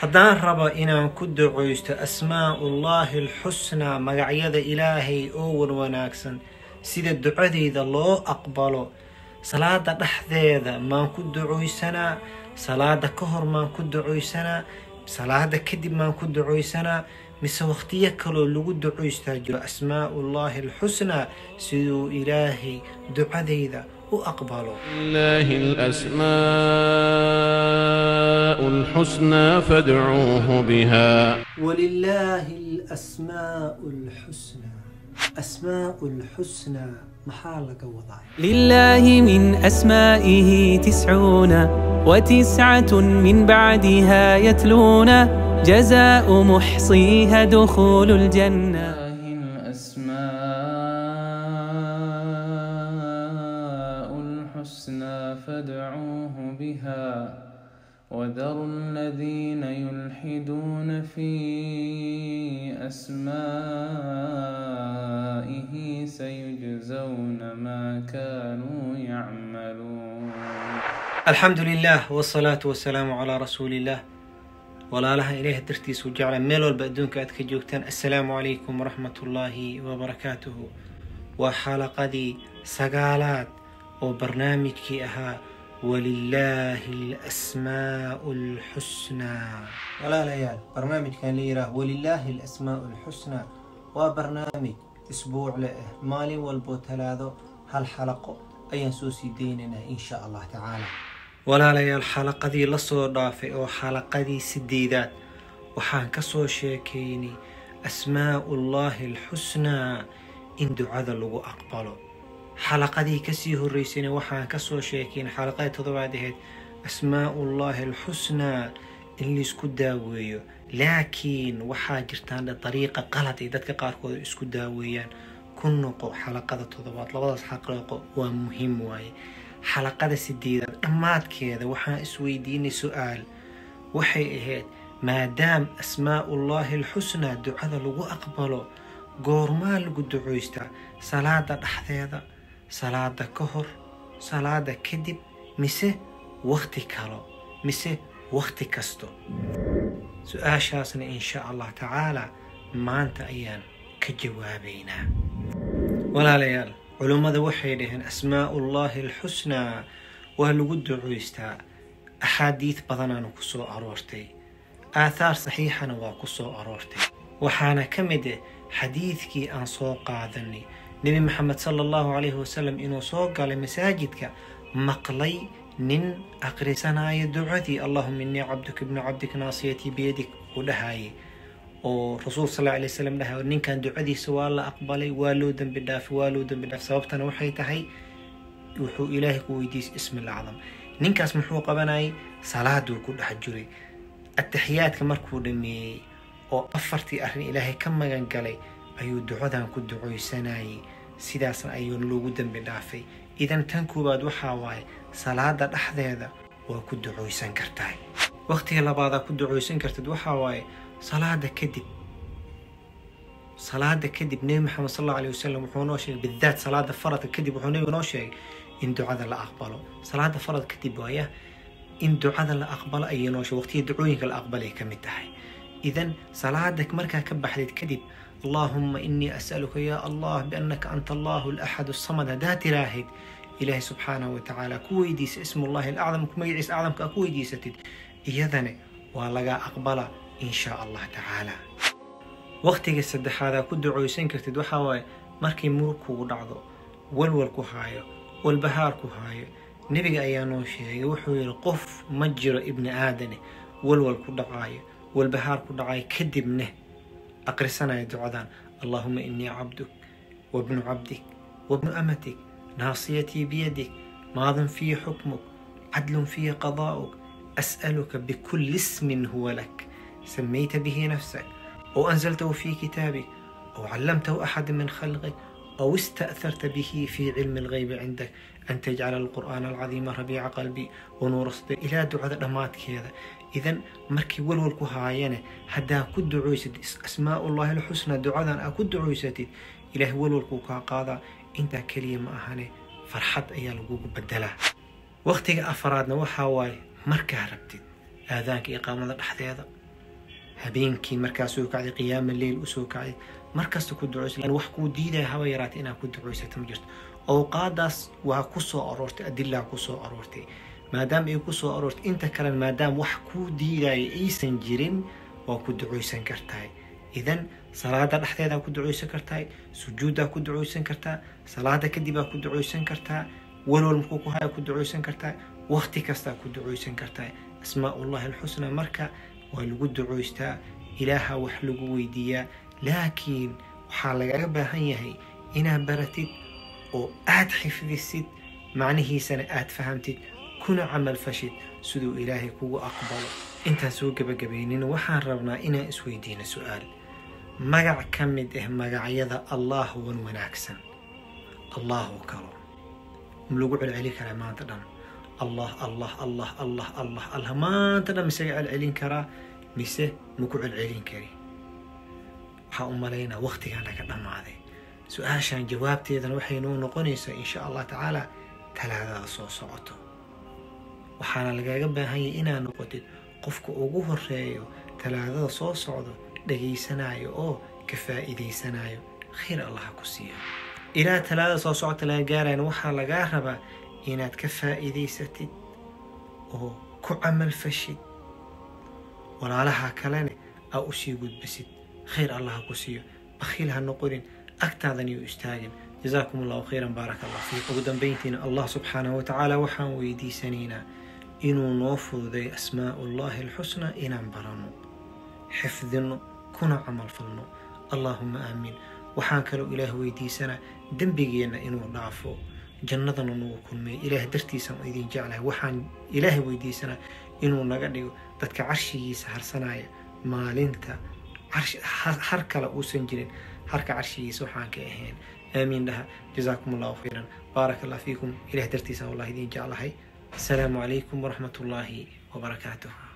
haddaan rabo inaan ku ducaysto asmaa'ullaahi alxusnaa magacyada ilaahay oo wan wanaagsan sida ducadeyda loo aqbalo salaada dhexdeeda maan ku ducaysanaa salaada ka hor maan ku ducaysanaa salaada kadib maan ku ducaysanaa mise wakhtiyo kaloo lagu ducaystaa jiro asmaa'ullaahi alxusnaa siduu ilaahay ducadeyda u aqbalo لله الأسماء الحسنى فادعوه بها. ولله الأسماء الحسنى. أسماء الحسنى laga wadaa لله من أسمائه تسعون وتسعة من بعدها يتلون. جزاء محصيها دخول الجنة. بها وذروا الذين يلحدون في أسمائه سيجزون ما كانوا يعملون. الحمد لله والصلاة والسلام على رسول الله ولا لها إليه ترتيس وجعل ميلو البأدونك أتكجوكتن السلام عليكم ورحمة الله وبركاته وحلقة دي سقالات وبرنامج كي أها walilaahi alasmaa'u alxusnaa walaalayaal barnaamijkan la yidhaah walilaahi alasmaa'u alxusnaa waa barnaamij isbuucle ah maalin walboo talaado hal xalaqo ayaan soo sii deynaynaa insha allah tacaala. Walaalayaal xalaqadii la soo dhaafay oo xalaqadii sideedaad waxaan ka soo sheekaynay asmaa'ullaahi alxusnaa in ducada lagu aqbalo xalaqadii ka sii horeysayna waxaan ka soo sheekaynay xalaqadii toddobaad ahayd asmaa'ullaahi alxusnaa in la isku daaweeyo. Laakiin waxaa jirtaan dariiqa qalad ay dadka qaarkood isku daaweeyaan. Ku noqo xalaqada toddobaad labadaas xaqeeqo waa muhiim waaye. Xalaqada sideedaad dhammaadkeeda waxaan isweydiinay su'aal. Waxay ahayd maadaam asmaa'ullaahi alxusnaa ducada lagu aqbalo goormaa lagu ducoystaa salaada dhexdeeda salaada ka hor salaada kadib mise wakhti kalo mise wakhti kasto. Su'aashaasna insha allah tacaala maanta ayaan ka jawaabaynaa. Walaalayaal culummada waxay dhaheen asmaa'ullaahi alxusnaa waa lagu ducoystaa axaadiid badanaana ku soo aroortay. Aathaar saxiixana waa ku soo aroortay. Waxaana ka mid ah xadiidkii aan soo qaadanay nebi maxamed sala allahu calayhi wasalam inuu soo galay masaajidka maqlay nin aqrisanaya ducadii allahuma innii cabduka ibnu cabdika naasiyatii biyadik uu dhahayay oo rasuul sal alay slam dhahay ninkan ducadiisa waa la aqbalay waa loo dembi dhaafay waa loo dembi dhaafay. Sababtana waxay tahay wuxuu ilaahay ku weydiisay ismi lacdam ninkaas muxuu qabanayay salaaduu ku dhex jiray. Ataxiyaadka markuu dhameeyey oo afartii arrin ilaahay ka magan galay ayuu ducadan ku ducoysanayay sidaasna ayuu loogu dembi dhaafay. Idan tan koowaad waxaa waaye salaada dhexdeeda waa ku ducoysan kartaa waqtiga labaadaa ku ducoysan kartid waxaa waaye salaada kadib salaada kadib nebi maxamed sal allau alay wasalam wuxuu noo sheegay bidaat salaada faradka kadib wuxuu nebigu noo sheegay in ducada la aqbalo. Salaada farad kadib waaya in ducada la aqbalo ayay noo sheegay waqtiga ducooyinka la aqbalay ka mid tahay. Idan salaada markaa ka baxdeed kadib allahuma inii as'aluka yaa allah biannaka anta allahu alaxad asamad haddaa tiraahid ilaahay subxaanahu watacaala ku weydiisa ismullahi alacdam magaciisa acdamka aa ku weydiisatid. Iyadane waa lagaa aqbala in shaa allah tacaala waqtiga saddexaadaa ku ducoysan kartid waxaa waaye markay murug kugu dhacdo walwal ku haayo walbahaar ku haayo nebiga ayaa noo sheegay wuxuu yidhi qof ma jiro ibni aadane walwal ku dhacaayo walbahaar ku dhacayo kadibne أقرسنا يا دعوذان اللهم إني عبدك وابن عبدك وابن أمتك ناصيتي بيدك ماض في حكمك عدل في قضاؤك أسألك بكل اسم هو لك. سميت به نفسك أو أنزلته في كتابك أو علمته أحد من خلقك أو استأثرت به في علم الغيب عندك أن تجعل القرآن العظيم ربيع قلبي ونور صدري إلى دعاء دمات كذا إذا مركي ولول كهاينة هدا كد عيسد أسماء الله الحسنى دعاء أكد عيسد إله ولول كوكا قاضى أنت كلمة أهاني فرحت أيال بدلا waqtiga afaraadna waxaa waaye markaa rabtid aadaanka iqaamada dhexdeeda habeenkii markaa soo kacday qiyaama leyl u soo kacday. Markasta ku duceysa wax kuu diidaya haba yaraata inaad ku duceysato ma jirto awqaadaas waa ku soo aroortay adilaa ku soo aroortay. Maadaama ay ku soo aroortay inta kalena maadaama wax kuu diidaya aysan jirin waa ku duceysan kartahay idan salaada dhexdeedaa ku duceysan kartahay sujuuddaa ku duceysan kartaa salaada kadibaa ku duceysan kartaa walwal markuu ku haya ku duceysan kartaa waqti kastaa ku duceysan kartaa asmaaullahi alxusnaa marka waa lagu duceystaa ilaaha wax lagu weydiiyaa. Laakiin waxaa lagaga baahan yahay inaad baratid oo aad xifdisid macnihiisana aad fahamtid kuna camal fashid siduu ilaahay kugu aqbalo. Intaan soo gebagabaynin waxaan rabnaa inaan isweydiino su'aal. Magac ka mid ah magacyada allah wan wanaagsan. Allahu kalo ma lagu celceli karaa maanta dhan allah allah allah allah allah allah. Maanta dhan misaga celcelin karaa mise maku celcelin kari? Waxaa u malaynaa waqtigaa naga dhammaaday. Su'aashan jawaabteedana waxay noo noqonaysaa insha allah tacaala talaadada soo socoto. Waxaana lagaga baahanyay inaad noqotid qofka ugu horeeyo talaadada soo socdo dhageysanayo oo ka faa'iidaysanayo khayr allaha ku siiya ilaa talaadada soo socota laga gaarayana waxaa lagaa rabaa inaad ka faa'iidaysatid oo ku camal fashid walaalaha kalene aa u sii gudbisid khayr allaha ku siiyo bakhiil ha noqonin agtaadan iyo istaagin jazaakum allahu khayran baaraka allah fiik ugu dambayntiina allah subxaanahu watacaala waxaan weydiisanaynaa inuu noo fududay asmaa'ullahi alxusnaa inaan baranno xifdinno kuna camal falno allaahuma aamiin waxaan kaloo ilaah weydiisanaa dembigeenna inuu dhaafo jannadana nagu kulmay. Ilaah dartiisaan idin jeclahay. Waxaan ilaahay weydiisanaa inuu naga dhigo dadka carshigiisa harsanaya maalinta har kale uusan jirin. Harka carshigiisa waxaan ka ahayn. Aamiin dhaha. Jazaakum allahu khayran. Baaraka allah fiikum. Ilaah dartiisaan wallah idin jeclahay. Asalaamu calaykum waraxmat ullaahi wabarakaatuh